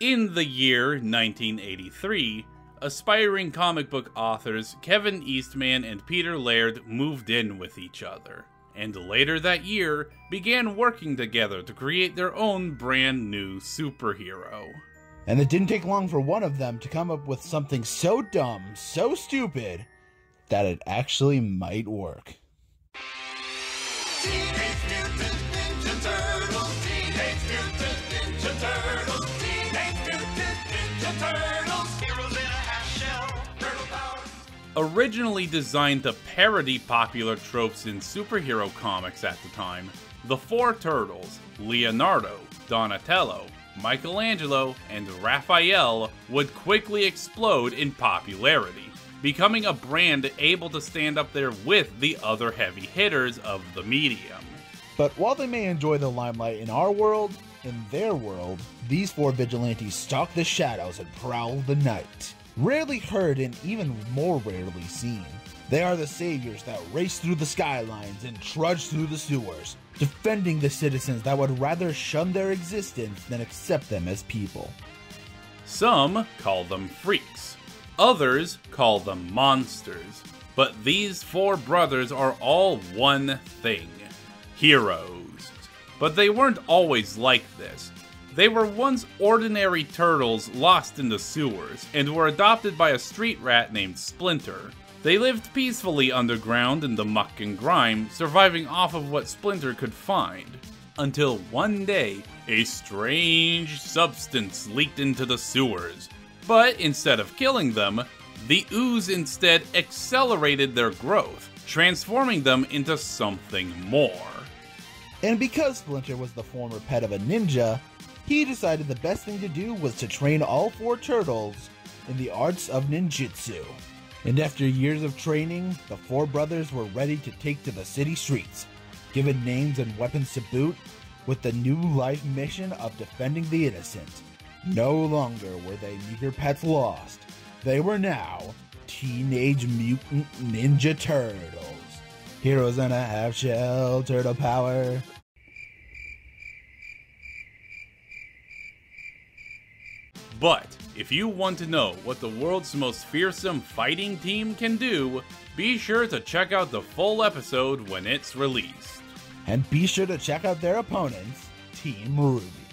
In the year 1983, aspiring comic book authors Kevin Eastman and Peter Laird moved in with each other, and later that year began working together to create their own brand new superhero. And it didn't take long for one of them to come up with something so dumb, so stupid, that it actually might work. Originally designed to parody popular tropes in superhero comics at the time, the four turtles, Leonardo, Donatello, Michelangelo, and Raphael would quickly explode in popularity becoming a brand able to stand up there with the other heavy hitters of the medium. But while they may enjoy the limelight in our world, in their world, these four vigilantes stalk the shadows and prowl the night. Rarely heard and even more rarely seen. They are the saviors that race through the skylines and trudge through the sewers, defending the citizens that would rather shun their existence than accept them as people. Some call them freaks, Others call them monsters, but these four brothers are all one thing heroes. But they weren't always like this. They were once ordinary turtles lost in the sewers and were adopted by a street rat named Splinter. They lived peacefully underground in the muck and grime, surviving off of what Splinter could find. Until one day, a strange substance leaked into the sewers, but instead of killing them, the ooze instead accelerated their growth, transforming them into something more. And because Splinter was the former pet of a ninja, he decided the best thing to do was to train all four turtles in the arts of ninjutsu. And after years of training, the four brothers were ready to take to the city streets, given names and weapons to boot, with the new life mission of defending the innocent. No longer were they meager pets lost. They were now Teenage Mutant Ninja Turtles. Heroes in a half shell, turtle power. But if you want to know what the world's most fearsome fighting team can do, be sure to check out the full episode when it's released. And be sure to check out their opponents, Team RWBY.